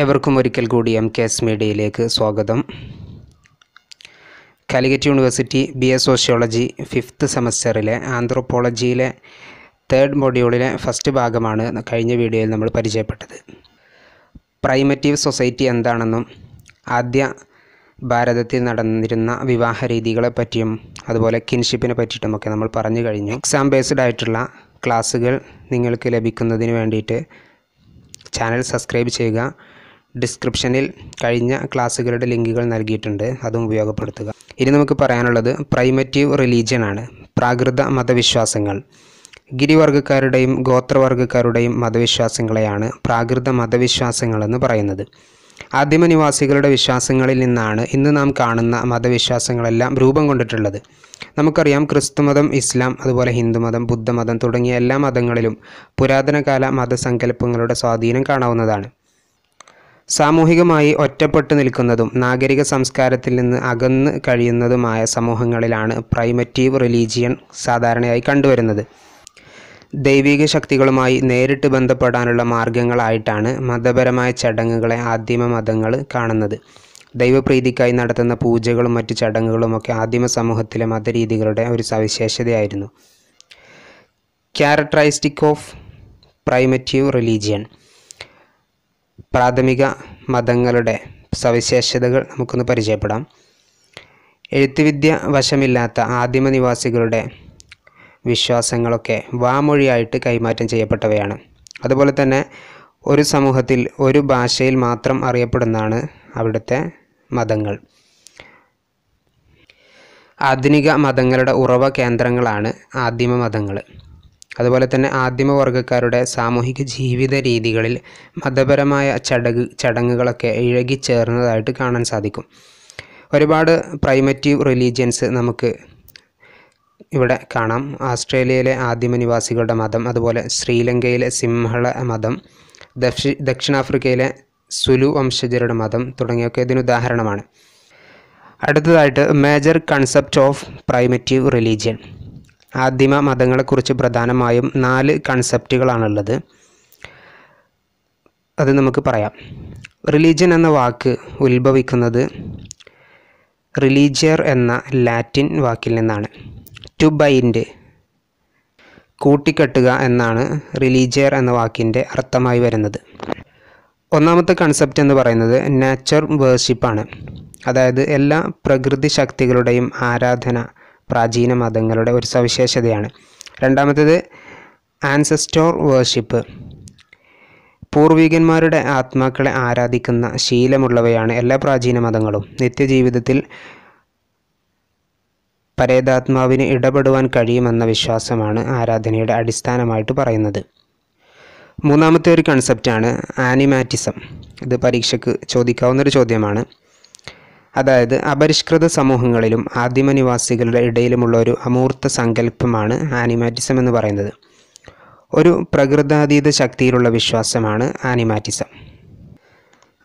എവർക്കും ഒരിക്കൽ കൂടി M K S മീഡിയയിലേക്ക് സ്വാഗതം. Calicut university B A sociology fifth സെമസ്റ്ററിലെ ആന്ത്രോപോളജിയിലെ തേർഡ് മൊഡ്യൂളിലെ ഫസ്റ്റ് ഭാഗമാണ് കഴിഞ്ഞ വീഡിയോയിൽ നമ്മൾ പരിചയപ്പെട്ടത്. പ്രൈമറ്റീവ് സൊസൈറ്റി എന്താണെന്നും ആദ്യ ഭാരതത്തിൽ നടന്നിരുന്ന വിവാഹ രീതികളെ പറ്റിയും അതുപോലെ കിൻഷിപ്പിനെ പറ്റിയിട്ടുമൊക്കെ നമ്മൾ പറഞ്ഞു കഴിഞ്ഞു. എക്സാം ബേസ്ഡ് ആയിട്ടുള്ള ക്ലാസ്സുകൾ നിങ്ങൾക്ക് ലഭിക്കുന്നതിന് വേണ്ടിയിട്ട് ചാനൽ സബ്സ്ക്രൈബ് ചെയ്യുക. ഡിസ്ക്രിപ്ഷനിൽ കഴിഞ്ഞ ക്ലാസ്സുകളുടെ ലിങ്കുകൾ നൽകിയിട്ടുണ്ട്. അതും ഉപയോഗപ്പെടുത്തുക. ഇനി നമുക്ക് പറയാനുള്ളത് പ്രൈമറ്റീവ് റിലീജിയൻ ആണ്. പ്രാകൃത മതവിശ്വാസങ്ങൾ. ഗിരിവർഗക്കാരുടെയും ഗോത്രവർഗക്കാരുടെയും മതവിശ്വാസങ്ങളെയാണ് പ്രാകൃത മതവിശ്വാസങ്ങളെന്ന് പറയുന്നത്. ആദിമ നിവാസികളുടെ വിശ്വാസങ്ങളിൽ നിന്നാണ് ഇന്ന് നാം കാണുന്ന മതവിശ്വാസങ്ങളെല്ലാം രൂപം കൊണ്ടിട്ടുള്ളത്. നമുക്കറിയാം ക്രിസ്തുമതം ഇസ്ലാം അതുപോലെ ഹിന്ദുമതം ബുദ്ധമതം തുടങ്ങിയ എല്ലാ മതങ്ങളിലും പുരാതനകാല മതസങ്കല്പങ്ങളുടെ സ്വാധീനം കാണാവുന്നതാണ്. സാമൂഹികമായി ഒറ്റപ്പെട്ടു നിൽക്കുന്നതും നാഗരിക സംസ്കാരത്തിൽ നിന്ന് അകന്ന് കഴിയുന്നതുമായ സമൂഹങ്ങളിലാണ് പ്രൈമറ്റീവ് റിലീജിയൻ സാധാരണയായി കണ്ടുവരുന്നത്. ദൈവിക ശക്തികളുമായി നേരിട്ട് ബന്ധപ്പെടാനുള്ള മാർഗങ്ങളായിട്ടാണ് മതപരമായ ചടങ്ങുകളെ ആദിമ മതങ്ങൾ കാണുന്നത്. ദൈവപ്രീതിക്കായി നടത്തുന്ന പൂജകളും മറ്റു ചടങ്ങുകളുമൊക്കെ ആദിമ സമൂഹത്തിലെ മതരീതികളുടെ ഒരു സവിശേഷതയായിരുന്നു. ക്യാരക്ടറൈസ്റ്റിക് ഓഫ് പ്രൈമറ്റീവ് റിലീജിയൻ പ്രാഥമിക മതങ്ങളുടെ സവിശേഷതകൾ നമുക്കൊന്ന് പരിചയപ്പെടാം. എഴുത്തുവിദ്യ വശമില്ലാത്ത ആദിമ നിവാസികളുടെ വിശ്വാസങ്ങളൊക്കെ വാമൊഴിയായിട്ട് കൈമാറ്റം ചെയ്യപ്പെട്ടവയാണ്. അതുപോലെ തന്നെ ഒരു സമൂഹത്തിൽ ഒരു ഭാഷയിൽ മാത്രം അറിയപ്പെടുന്നതാണ് അവിടുത്തെ മതങ്ങൾ. ആധുനിക മതങ്ങളുടെ ഉറവ കേന്ദ്രങ്ങളാണ് ആദിമ മതങ്ങൾ. അതുപോലെ തന്നെ ആദിമവർഗക്കാരുടെ സാമൂഹിക ജീവിത രീതികളിൽ മതപരമായ ചടങ്ങ് ചടങ്ങുകളൊക്കെ ഇഴകിച്ചേർന്നതായിട്ട് കാണാൻ സാധിക്കും. ഒരുപാട് പ്രൈമറ്റീവ് റിലീജിയൻസ് നമുക്ക് ഇവിടെ കാണാം. ആസ്ട്രേലിയയിലെ ആദിമ നിവാസികളുടെ മതം അതുപോലെ ശ്രീലങ്കയിലെ സിംഹള മതം ദക്ഷി ദക്ഷിണാഫ്രിക്കയിലെ സുലു വംശജരുടെ മതം തുടങ്ങിയൊക്കെ ഇതിന് ഉദാഹരണമാണ്. അടുത്തതായിട്ട് major concept of primitive religion ആദിമ മതങ്ങളെക്കുറിച്ച് പ്രധാനമായും നാല് കൺസെപ്റ്റുകളാണുള്ളത് അത് നമുക്ക് പറയാം. റിലീജിയൻ എന്ന വാക്ക് ഉത്ഭവിക്കുന്നത് റിലീജിയർ എന്ന ലാറ്റിൻ വാക്കിൽ നിന്നാണ്. ടു ബൈൻഡ് കൂട്ടിക്കെട്ടുക എന്നാണ് റിലീജിയർ എന്ന വാക്കിന്റെ അർത്ഥമായി വരുന്നത്. ഒന്നാമത്തെ കൺസെപ്റ്റ് എന്ന് പറയുന്നത് നാച്ചർ വേർഷിപ്പാണ് അതായത് എല്ലാ പ്രകൃതി ശക്തികളുടെയും ആരാധന പ്രാചീന മതങ്ങളുടെ ഒരു സവിശേഷതയാണ്. രണ്ടാമത്തേത് ആൻസസ്റ്റോർ വേർഷിപ്പ് പൂർവികന്മാരുടെ ആത്മാക്കളെ ആരാധിക്കുന്ന ശീലമുള്ളവയാണ് എല്ലാ പ്രാചീന മതങ്ങളും. നിത്യജീവിതത്തിൽ പരേതാത്മാവിന് ഇടപെടുവാൻ കഴിയുമെന്ന വിശ്വാസമാണ് ആരാധനയുടെ അടിസ്ഥാനമായിട്ട് പറയുന്നത്. മൂന്നാമത്തെ ഒരു കൺസെപ്റ്റാണ് ആനിമാറ്റിസം ഇത് പരീക്ഷയ്ക്ക് ചോദിക്കാവുന്നൊരു ചോദ്യമാണ്. അതായത് അപരിഷ്കൃത സമൂഹങ്ങളിലും ആദിമ നിവാസികളുടെ ഇടയിലുമുള്ള ഒരു അമൂർത്ത സങ്കല്പമാണ് ആനിമാറ്റിസം എന്ന് പറയുന്നത്. ഒരു പ്രകൃതാതീത ശക്തിയിലുള്ള വിശ്വാസമാണ് ആനിമാറ്റിസം.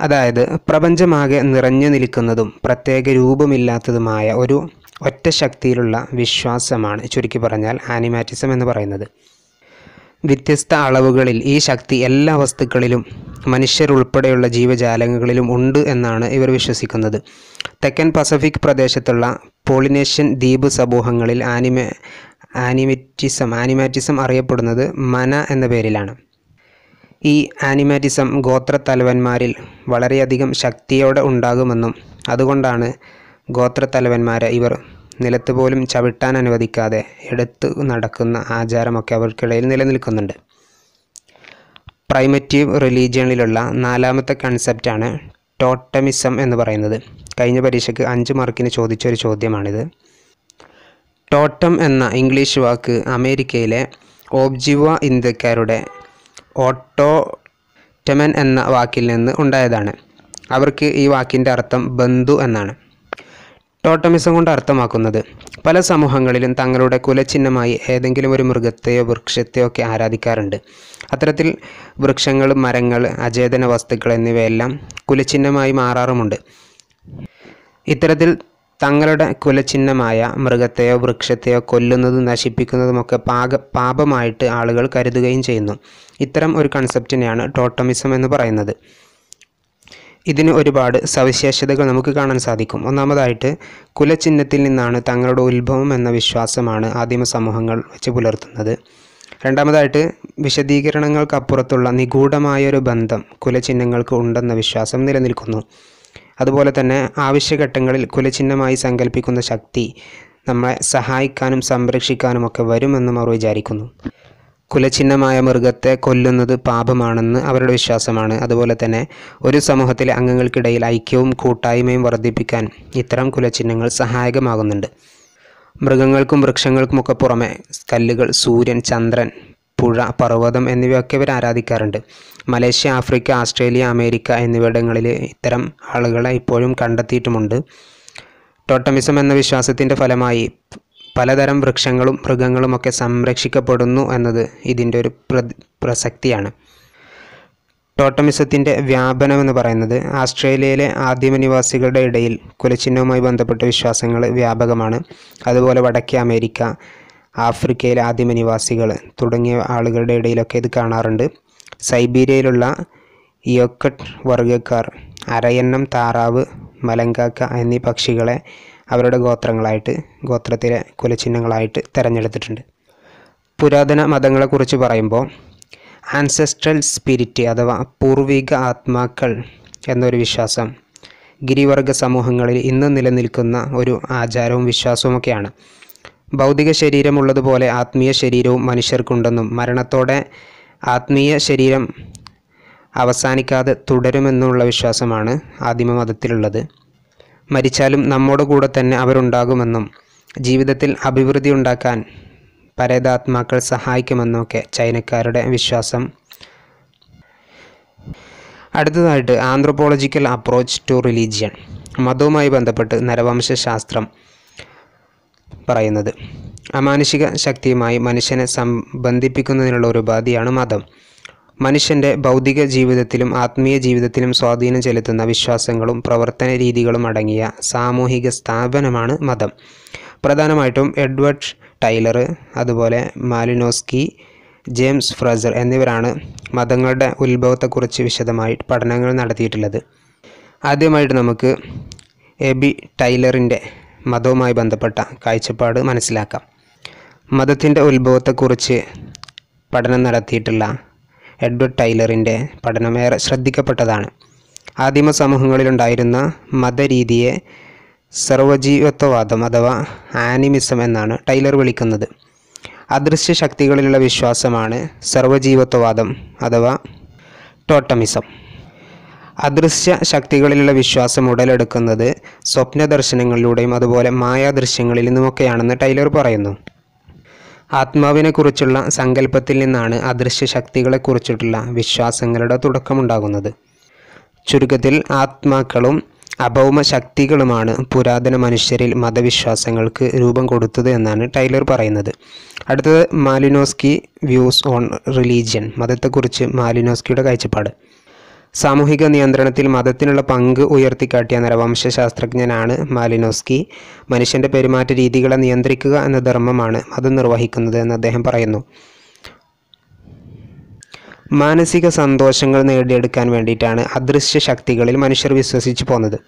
അതായത് പ്രപഞ്ചമാകെ നിറഞ്ഞു നിൽക്കുന്നതും പ്രത്യേക രൂപമില്ലാത്തതുമായ ഒരു ഒറ്റ ശക്തിയിലുള്ള വിശ്വാസമാണ് ചുരുക്കി പറഞ്ഞാൽ ആനിമാറ്റിസം എന്ന് പറയുന്നത്. വ്യത്യസ്ത അളവുകളിൽ ഈ ശക്തി എല്ലാ വസ്തുക്കളിലും മനുഷ്യരുൾപ്പെടെയുള്ള ജീവജാലങ്ങളിലും ഉണ്ട് എന്നാണ് ഇവർ വിശ്വസിക്കുന്നത്. തെക്കൻ പസഫിക് പ്രദേശത്തുള്ള പോളിനേഷ്യൻ ദ്വീപ് സമൂഹങ്ങളിൽ ആനിമ ആനിമറ്റിസം ആനിമാറ്റിസം അറിയപ്പെടുന്നത് മന എന്ന പേരിലാണ്. ഈ ആനിമാറ്റിസം ഗോത്രത്തലവന്മാരിൽ വളരെയധികം ശക്തിയോടെ ഉണ്ടാകുമെന്നും അതുകൊണ്ടാണ് ഗോത്രത്തലവന്മാരെ ഇവർ നിലത്ത് പോലും ചവിട്ടാൻ അനുവദിക്കാതെ എടുത്ത് നടക്കുന്ന ആചാരമൊക്കെ അവർക്കിടയിൽ നിലനിൽക്കുന്നുണ്ട്. പ്രൈമറ്റീവ് റിലീജിയണിലുള്ള നാലാമത്തെ കൺസെപ്റ്റാണ് ടോട്ടമിസം എന്ന് പറയുന്നത്. കഴിഞ്ഞ പരീക്ഷയ്ക്ക് അഞ്ച് മാർക്കിന് ചോദിച്ച ഒരു ചോദ്യമാണിത്. ടോട്ടം എന്ന ഇംഗ്ലീഷ് വാക്ക് അമേരിക്കയിലെ ഓബ്ജിവ ഇന്ത്യക്കാരുടെ ഓട്ടോറ്റമൻ എന്ന വാക്കിൽ നിന്ന് ഉണ്ടായതാണ്. അവർക്ക് ഈ വാക്കിന്റെ അർത്ഥം ബന്ധു എന്നാണ്. ടോട്ടമിസം കൊണ്ട് അർത്ഥമാക്കുന്നത് പല സമൂഹങ്ങളിലും തങ്ങളുടെ കുലചിഹ്നമായി ഏതെങ്കിലും ഒരു മൃഗത്തെയോ വൃക്ഷത്തെയോ ഒക്കെ ആരാധിക്കാറുണ്ട്. അത്തരത്തിൽ വൃക്ഷങ്ങൾ മരങ്ങൾ അചേതന വസ്തുക്കൾ എന്നിവയെല്ലാം കുലചിഹ്നമായി മാറാറുമുണ്ട്. ഇത്തരത്തിൽ തങ്ങളുടെ കുലചിഹ്നമായ മൃഗത്തെയോ വൃക്ഷത്തെയോ കൊല്ലുന്നതും നശിപ്പിക്കുന്നതുമൊക്കെ പാക പാപമായിട്ട് ആളുകൾ കരുതുകയും ചെയ്യുന്നു. ഇത്തരം ഒരു കൺസെപ്റ്റിനെയാണ് ടോട്ടമിസം എന്ന് പറയുന്നത്. ഇതിന് ഒരുപാട് സവിശേഷതകൾ നമുക്ക് കാണാൻ സാധിക്കും. ഒന്നാമതായിട്ട് കുലചിഹ്നത്തിൽ നിന്നാണ് തങ്ങളുടെ ഉത്ഭവം എന്ന വിശ്വാസമാണ് ആദിമ സമൂഹങ്ങൾ വെച്ച് പുലർത്തുന്നത്. രണ്ടാമതായിട്ട് വിശദീകരണങ്ങൾക്കപ്പുറത്തുള്ള നിഗൂഢമായൊരു ബന്ധം കുലചിഹ്നങ്ങൾക്ക് ഉണ്ടെന്ന വിശ്വാസം നിലനിൽക്കുന്നു. അതുപോലെ തന്നെ ആവശ്യഘട്ടങ്ങളിൽ കുലചിഹ്നമായി സങ്കല്പിക്കുന്ന ശക്തി നമ്മളെ സഹായിക്കാനും സംരക്ഷിക്കാനുമൊക്കെ വരുമെന്നും അവർ വിചാരിക്കുന്നു. കുലചിഹ്നമായ മൃഗത്തെ കൊല്ലുന്നത് പാപമാണെന്ന് അവരുടെ വിശ്വാസമാണ്. അതുപോലെ തന്നെ ഒരു സമൂഹത്തിലെ അംഗങ്ങൾക്കിടയിൽ ഐക്യവും കൂട്ടായ്മയും വർദ്ധിപ്പിക്കാൻ ഇത്തരം കുലചിഹ്നങ്ങൾ സഹായകമാകുന്നുണ്ട്. മൃഗങ്ങൾക്കും വൃക്ഷങ്ങൾക്കുമൊക്കെ പുറമെ കല്ലുകൾ സൂര്യൻ ചന്ദ്രൻ പുഴ പർവതം എന്നിവയൊക്കെ ഇവർ ആരാധിക്കാറുണ്ട്. മലേഷ്യ ആഫ്രിക്ക ഓസ്ട്രേലിയ അമേരിക്ക എന്നിവിടങ്ങളിൽ ഇത്തരം ആളുകളെ ഇപ്പോഴും കണ്ടെത്തിയിട്ടുമുണ്ട്. ടോട്ടമിസം എന്ന വിശ്വാസത്തിന്റെ ഫലമായി പലതരം വൃക്ഷങ്ങളും മൃഗങ്ങളുമൊക്കെ സംരക്ഷിക്കപ്പെടുന്നു എന്നത് ഇതിന്റെ ഒരു പ്ര പ്രസക്തിയാണ്. ടോട്ടമിസത്തിന്റെ വ്യാപനം എന്ന് പറയുന്നത് ആസ്ട്രേലിയയിലെ ആദിമ നിവാസികളുടെ ഇടയിൽ കുലചിഹ്നവുമായി ബന്ധപ്പെട്ട വിശ്വാസങ്ങൾ വ്യാപകമാണ്. അതുപോലെ വടക്കേ അമേരിക്ക ആഫ്രിക്കയിലെ ആദിമ നിവാസികൾ തുടങ്ങിയ ആളുകളുടെ ഇടയിലൊക്കെ ഇത് കാണാറുണ്ട്. സൈബീരിയയിലുള്ള യോക്കട്ട് വർഗക്കാർ അരയന്നം താറാവ് മലങ്കാക്ക എന്നീ പക്ഷികളെ അവരുടെ ഗോത്രങ്ങളായിട്ട് ഗോത്രത്തിലെ കുലചിഹ്നങ്ങളായിട്ട് തിരഞ്ഞെടുത്തിട്ടുണ്ട്. പുരാതന മതങ്ങളെക്കുറിച്ച് പറയുമ്പോൾ ആൻസെസ്ട്രൽ സ്പിരിറ്റ് അഥവാ പൂർവിക ആത്മാക്കൾ എന്നൊരു വിശ്വാസം ഗിരിവർഗ സമൂഹങ്ങളിൽ ഇന്ന് നിലനിൽക്കുന്ന ഒരു ആചാരവും വിശ്വാസവുമൊക്കെയാണ്. ഭൗതിക ശരീരമുള്ളതുപോലെ ആത്മീയ ശരീരവും മനുഷ്യർക്കുണ്ടെന്നും മരണത്തോടെ ആത്മീയ ശരീരം അവസാനിക്കാതെ തുടരുമെന്നുള്ള വിശ്വാസമാണ് ആദിമ മതത്തിലുള്ളത് മരിച്ചാലും നമ്മുടെ കൂടെ തന്നെ അവരുണ്ടാകുമെന്നും ജീവിതത്തിൽ അഭിവൃദ്ധി ഉണ്ടാക്കാൻ പരേതാത്മാക്കൾ സഹായിക്കുമെന്നൊക്കെ ചൈനക്കാരുടെ വിശ്വാസം. അടുത്തതായിട്ട് ആന്ത്രോപോളജിക്കൽ അപ്രോച്ച് ടു റിലീജിയൻ മതവുമായി ബന്ധപ്പെട്ട് നരവംശാസ്ത്രം പറയുന്നത്. അമാനുഷിക ശക്തിയുമായി മനുഷ്യനെ സംബന്ധിപ്പിക്കുന്നതിനുള്ള ഒരു ഉപാധിയാണ് മതം. മനുഷ്യന്റെ ഭൗതിക ജീവിതത്തിലും ആത്മീയ ജീവിതത്തിലും സ്വാധീനം ചെലുത്തുന്ന വിശ്വാസങ്ങളും പ്രവർത്തന രീതികളും അടങ്ങിയ സാമൂഹിക സ്ഥാപനമാണ് മതം. പ്രധാനമായിട്ടും എഡ്വേർഡ് ടൈലർ അതുപോലെ മാലിനോസ്കി ജെയിംസ് ഫ്രസർ എന്നിവരാണ് മതങ്ങളുടെ ഉത്ഭവത്തെക്കുറിച്ച് വിശദമായി പഠനങ്ങൾ നടത്തിയിട്ടുള്ളത്. ആദ്യമായിട്ട് നമുക്ക് എ ബി ടൈലറിന്റെ മതവുമായി ബന്ധപ്പെട്ട കാഴ്ചപ്പാട് മനസ്സിലാക്കാം. മതത്തിന്റെ ഉത്ഭവത്തെക്കുറിച്ച് പഠനം നടത്തിയിട്ടുള്ള എഡ്വേർഡ് ടൈലറിന്റെ പഠനമേറെ ശ്രദ്ധിക്കപ്പെട്ടതാണ്. ആദിമ സമൂഹങ്ങളിലുണ്ടായിരുന്ന മതരീതിയെ സർവജീവത്വവാദം അഥവാ ആനിമിസം എന്നാണ് ടൈലർ വിളിക്കുന്നത്. അദൃശ്യ ശക്തികളിലുള്ള വിശ്വാസമാണ് സർവജീവത്വവാദം അഥവാ ടോട്ടമിസം. അദൃശ്യ ശക്തികളിലുള്ള വിശ്വാസം ഉടലെടുക്കുന്നത് സ്വപ്നദർശനങ്ങളിലൂടെയും അതുപോലെ മായാദൃശ്യങ്ങളിൽ നിന്നുമൊക്കെയാണെന്ന് ടൈലർ പറയുന്നു. ആത്മാവിനെക്കുറിച്ചുള്ള സങ്കല്പത്തിൽ നിന്നാണ് അദൃശ്യ ശക്തികളെക്കുറിച്ചിട്ടുള്ള വിശ്വാസങ്ങളുടെ തുടക്കമുണ്ടാകുന്നത്. ചുരുക്കത്തിൽ ആത്മാക്കളും അഭൗമ ശക്തികളുമാണ് പുരാതന മനുഷ്യരിൽ മതവിശ്വാസങ്ങൾക്ക് രൂപം കൊടുത്തത് എന്നാണ് ടൈലർ പറയുന്നത്. അടുത്തത് മാലിനോസ്കി വ്യൂസ് ഓൺ റിലീജിയൻ മതത്തെക്കുറിച്ച് മാലിനോസ്കിയുടെ കാഴ്ചപ്പാട്. സാമൂഹിക നിയന്ത്രണത്തിൽ മതത്തിനുള്ള പങ്ക് ഉയർത്തിക്കാട്ടിയ നരവംശാസ്ത്രജ്ഞനാണ് മാലിനോസ്കി. മനുഷ്യന്റെ പെരുമാറ്റ രീതികളെ നിയന്ത്രിക്കുക എന്ന ധർമ്മമാണ് മതം നിർവഹിക്കുന്നത് എന്ന് അദ്ദേഹം പറയുന്നു. മാനസിക സന്തോഷങ്ങൾ നേടിയെടുക്കാൻ വേണ്ടിയിട്ടാണ് അദൃശ്യ ശക്തികളിൽ മനുഷ്യർ വിശ്വസിച്ചു പോകുന്നത്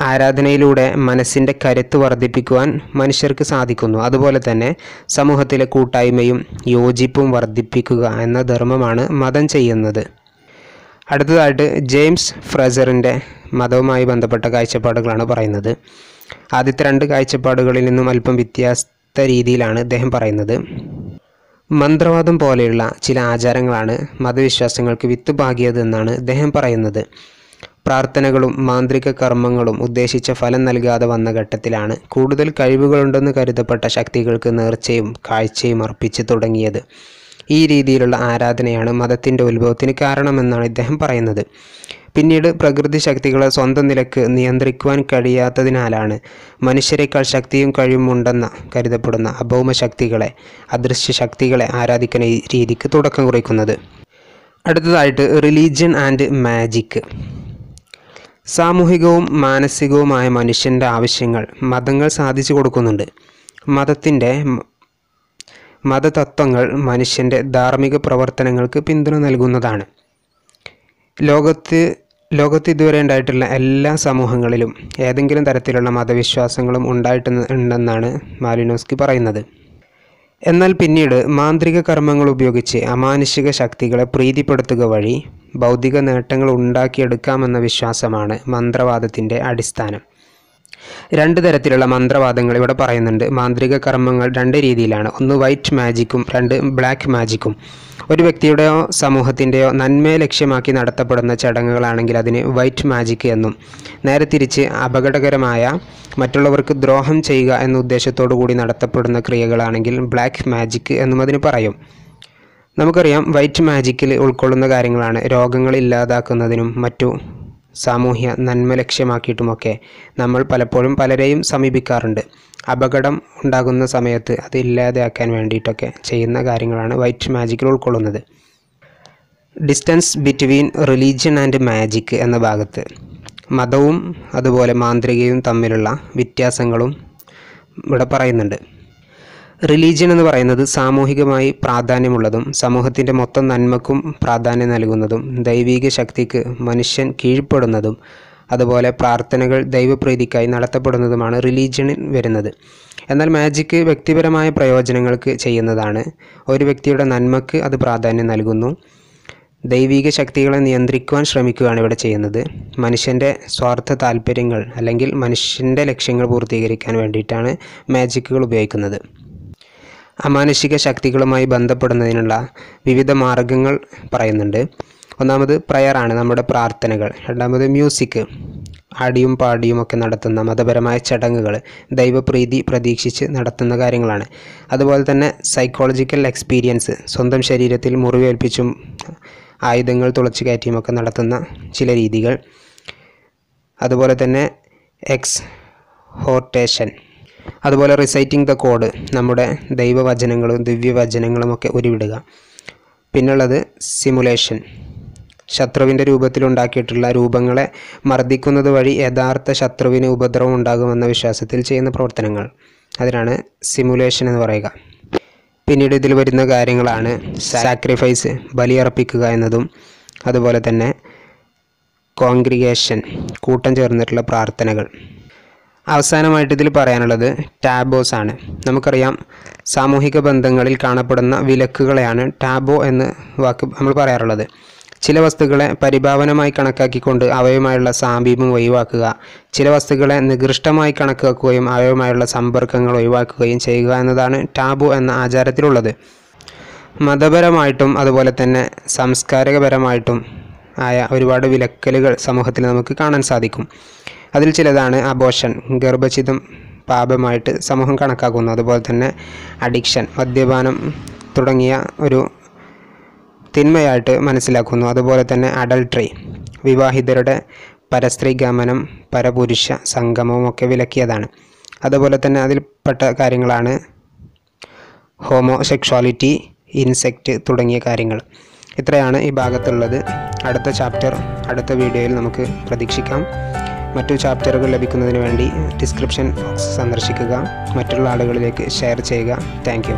ആരാധനയിലൂടെ മനസ്സിന്റെ കരുത്ത് വർദ്ധിപ്പിക്കുവാൻ മനുഷ്യർക്ക് സാധിക്കുന്നു. അതുപോലെ തന്നെ സമൂഹത്തിലെ കൂട്ടായ്മയും യോജിപ്പും വർദ്ധിപ്പിക്കുക എന്ന ധർമ്മമാണ് മതം ചെയ്യുന്നത്. അടുത്തതായിട്ട് ജെയിംസ് ഫ്രസറിന്റെ മതവുമായി ബന്ധപ്പെട്ട കാഴ്ചപ്പാടുകളാണ് പറയുന്നത്. ആദ്യത്തെ രണ്ട് കാഴ്ചപ്പാടുകളിൽ നിന്നും അല്പം വ്യത്യസ്ത രീതിയിലാണ് ഇദ്ദേഹം പറയുന്നത്. മന്ത്രവാദം പോലെയുള്ള ചില ആചാരങ്ങളാണ് മതവിശ്വാസങ്ങൾക്ക് വിത്ത് പാകിയതെന്നാണ് ഇദ്ദേഹം പറയുന്നത്. പ്രാർത്ഥനകളും മാന്ത്രിക കർമ്മങ്ങളും ഉദ്ദേശിച്ച ഫലം നൽകാതെ വന്ന ഘട്ടത്തിലാണ് കൂടുതൽ കഴിവുകളുണ്ടെന്ന് കരുതപ്പെട്ട ശക്തികൾക്ക് നേർച്ചയും കാഴ്ചയും അർപ്പിച്ച് തുടങ്ങിയത്. ഈ രീതിയിലുള്ള ആരാധനയാണ് മതത്തിന്റെ ഉത്ഭവത്തിന് കാരണമെന്നാണ് ഇദ്ദേഹം പറയുന്നത്. പിന്നീട് പ്രകൃതി ശക്തികളെ സ്വന്തം നിലയ്ക്ക് നിയന്ത്രിക്കുവാൻ കഴിയാത്തതിനാലാണ് മനുഷ്യരെക്കാൾ ശക്തിയും കഴിവുമുണ്ടെന്ന കരുതപ്പെടുന്ന അഭൗമ ശക്തികളെ അദൃശ്യ ശക്തികളെ ആരാധിക്കുന്ന ഈ രീതിക്ക് തുടക്കം കുറിക്കുന്നത്. അടുത്തതായിട്ട് റിലീജിയൻ ആൻഡ് മാജിക്. സാമൂഹികവും മാനസികവുമായ മനുഷ്യന്റെ ആവശ്യങ്ങൾ മതങ്ങൾ സാധിച്ചു കൊടുക്കുന്നുണ്ട്. മതത്തിന്റെ മതതത്വങ്ങൾ മനുഷ്യന്റെ ധാർമ്മിക പ്രവർത്തനങ്ങൾക്ക് പിന്തുണ നൽകുന്നതാണ്. ലോകത്ത് ലോകത്ത് ഇതുവരെ ഉണ്ടായിട്ടുള്ള എല്ലാ സമൂഹങ്ങളിലും ഏതെങ്കിലും തരത്തിലുള്ള മതവിശ്വാസങ്ങളും ഉണ്ടായിട്ട് ഉണ്ടെന്നാണ് മാലിനോസ്കി പറയുന്നത്. എന്നാൽ പിന്നീട് മാന്ത്രിക കർമ്മങ്ങൾ ഉപയോഗിച്ച് അമാനുഷിക ശക്തികളെ പ്രീതിപ്പെടുത്തുക വഴി ഭൗതിക നേട്ടങ്ങൾ ഉണ്ടാക്കിയെടുക്കാമെന്ന വിശ്വാസമാണ് മന്ത്രവാദത്തിന്റെ അടിസ്ഥാനം. രണ്ട് തരത്തിലുള്ള മന്ത്രവാദങ്ങൾ ഇവിടെ പറയുന്നുണ്ട്. മാന്ത്രിക കർമ്മങ്ങൾ രണ്ട് രീതിയിലാണ്. ഒന്ന് വൈറ്റ് മാജിക്കും രണ്ട് ബ്ലാക്ക് മാജിക്കും ഒരു വ്യക്തിയുടെയോ സമൂഹത്തിന്റെയോ നന്മയെ ലക്ഷ്യമാക്കി നടത്തപ്പെടുന്ന ചടങ്ങുകളാണെങ്കിൽ അതിന് വൈറ്റ് മാജിക് എന്നും നേരെ തിരിച്ച് അപകടകരമായ മറ്റുള്ളവർക്ക് ദ്രോഹം ചെയ്യുക എന്ന ഉദ്ദേശത്തോടു കൂടി നടത്തപ്പെടുന്ന ക്രിയകളാണെങ്കിൽ ബ്ലാക്ക് മാജിക് എന്നും അതിന് പറയും. നമുക്കറിയാം വൈറ്റ് മാജിക്കിൽ ഉൾക്കൊള്ളുന്ന കാര്യങ്ങളാണ്. രോഗങ്ങൾ ഇല്ലാതാക്കുന്നതിനും മറ്റു സാമൂഹ്യ നന്മ ലക്ഷ്യമാക്കിയിട്ടുമൊക്കെ നമ്മൾ പലപ്പോഴും പലരെയും സമീപിക്കാറുണ്ട്. അപകടം ഉണ്ടാകുന്ന സമയത്ത് അത് ഇല്ലാതെയാക്കാൻ വേണ്ടിയിട്ടൊക്കെ ചെയ്യുന്ന കാര്യങ്ങളാണ് വൈറ്റ് മാജിക്കിൽ ഉൾക്കൊള്ളുന്നത്. Distance between religion and magic എന്ന ഭാഗത്ത് മതവും അതുപോലെ മാന്ത്രികയും തമ്മിലുള്ള വ്യത്യാസങ്ങളും ഇവിടെ പറയുന്നുണ്ട്. റിലീജിയൻ എന്ന് പറയുന്നത് സാമൂഹികമായി പ്രാധാന്യമുള്ളതും സമൂഹത്തിന്റെ മൊത്തം നന്മക്കും പ്രാധാന്യം നൽകുന്നതും ദൈവിക ശക്തിക്ക് മനുഷ്യൻ കീഴ്പ്പെടുന്നതും അതുപോലെ പ്രാർത്ഥനകൾ ദൈവപ്രീതിക്കായി നടത്തപ്പെടുന്നതുമാണ് റിലീജിയനിൽ വരുന്നത്. എന്നാൽ മാജിക്ക് വ്യക്തിപരമായ പ്രയോജനങ്ങൾക്ക് ചെയ്യുന്നതാണ്. ഒരു വ്യക്തിയുടെ നന്മക്ക് അത് പ്രാധാന്യം നൽകുന്നു. ദൈവിക ശക്തികളെ നിയന്ത്രിക്കുവാൻ ശ്രമിക്കുകയാണ് ഇവിടെ ചെയ്യുന്നത്. മനുഷ്യന്റെ സ്വാർത്ഥ താല്പര്യങ്ങൾ അല്ലെങ്കിൽ മനുഷ്യന്റെ ലക്ഷ്യങ്ങൾ പൂർത്തീകരിക്കാൻ വേണ്ടിയിട്ടാണ് മാജിക്കുകൾ ഉപയോഗിക്കുന്നത്. അമാനുഷിക ശക്തികളുമായി ബന്ധപ്പെടുന്നതിനുള്ള വിവിധ മാർഗങ്ങൾ പറയുന്നുണ്ട്. ഒന്നാമത് പ്രയറാണ് നമ്മുടെ പ്രാർത്ഥനകൾ. രണ്ടാമത് മ്യൂസിക് ആടിയും പാടിയും ഒക്കെ നടത്തുന്ന മതപരമായ ചടങ്ങുകൾ ദൈവപ്രീതി പ്രതീക്ഷിച്ച് നടത്തുന്ന കാര്യങ്ങളാണ്. അതുപോലെ തന്നെ സൈക്കോളജിക്കൽ എക്സ്പീരിയൻസ് സ്വന്തം ശരീരത്തിൽ മുറിവേൽപ്പിച്ചും ആയുധങ്ങൾ തുളച്ചു കയറ്റിയുമൊക്കെ നടത്തുന്ന ചില രീതികൾ. അതുപോലെ തന്നെ എക്സ് ഹോർട്ടേഷൻ അതുപോലെ റിസൈറ്റിംഗ് ദ കോഡ് നമ്മുടെ ദൈവവചനങ്ങളും ദിവ്യവചനങ്ങളും ഒക്കെ ഉരുവിടുക. പിന്നുള്ളത് സിമുലേഷൻ ശത്രുവിന്റെ രൂപത്തിലുണ്ടാക്കിയിട്ടുള്ള രൂപങ്ങളെ മർദ്ദിക്കുന്നത് വഴി യഥാർത്ഥ ശത്രുവിന് ഉപദ്രവം ഉണ്ടാകുമെന്ന വിശ്വാസത്തിൽ ചെയ്യുന്ന പ്രവർത്തനങ്ങൾ. അതിനാണ് സിമുലേഷൻ എന്ന് പറയുക. പിന്നീട് ഇതിൽ വരുന്ന കാര്യങ്ങളാണ് സാക്രിഫൈസ് ബലിയർപ്പിക്കുക എന്നതും അതുപോലെ തന്നെ കോൺഗ്രിഗേഷൻ കൂട്ടം ചേർന്നിട്ടുള്ള പ്രാർത്ഥനകൾ. അവസാനമായിട്ട് ഇതിൽ പറയാനുള്ളത് ടാബോസ് ആണ്. നമുക്കറിയാം സാമൂഹിക ബന്ധങ്ങളിൽ കാണപ്പെടുന്ന വിലക്കുകളെയാണ് ടാബോ എന്ന് വാക്ക് നമ്മൾ പറയാറുള്ളത്. ചില വസ്തുക്കളെ പരിഭാവനമായി കണക്കാക്കിക്കൊണ്ട് അവയുമായുള്ള സാമീപ്യം ഒഴിവാക്കുക ചില വസ്തുക്കളെ നികൃഷ്ടമായി കണക്കാക്കുകയും അവയുമായുള്ള സമ്പർക്കങ്ങൾ ഒഴിവാക്കുകയും ചെയ്യുക എന്നതാണ് ടാബോ എന്ന ആചാരത്തിലുള്ളത്. മതപരമായിട്ടും അതുപോലെ തന്നെ സാംസ്കാരികപരമായിട്ടും ആയ ഒരുപാട് വിലക്കലുകൾ സമൂഹത്തിൽ നമുക്ക് കാണാൻ സാധിക്കും. അതിൽ ചിലതാണ് അബോഷൻ ഗർഭചിതം പാപമായിട്ട് സമൂഹം കണക്കാക്കുന്നു. അതുപോലെ തന്നെ അഡിക്ഷൻ മദ്യപാനം തുടങ്ങിയ ഒരു തിന്മയായിട്ട് മനസ്സിലാക്കുന്നു. അതുപോലെ തന്നെ അഡൾട്രി വിവാഹിതരുടെ പരസ്ത്രീ ഗമനം പരപുരുഷ സംഗമവും ഒക്കെ വിലക്കിയതാണ്. അതുപോലെ തന്നെ അതിൽപ്പെട്ട കാര്യങ്ങളാണ് ഹോമോസെക്ഷുവാലിറ്റി ഇൻസെക്റ്റ് തുടങ്ങിയ കാര്യങ്ങൾ. ഇത്രയാണ് ഈ ഭാഗത്തുള്ളത്. അടുത്ത ചാപ്റ്റർ അടുത്ത വീഡിയോയിൽ നമുക്ക് പ്രതീക്ഷിക്കാം. മറ്റു ചാപ്റ്ററുകൾ ലഭിക്കുന്നതിന് വേണ്ടി ഡിസ്ക്രിപ്ഷൻ ബോക്സ് സന്ദർശിക്കുക. മറ്റുള്ള ആളുകളിലേക്ക് ഷെയർ ചെയ്യുക. താങ്ക്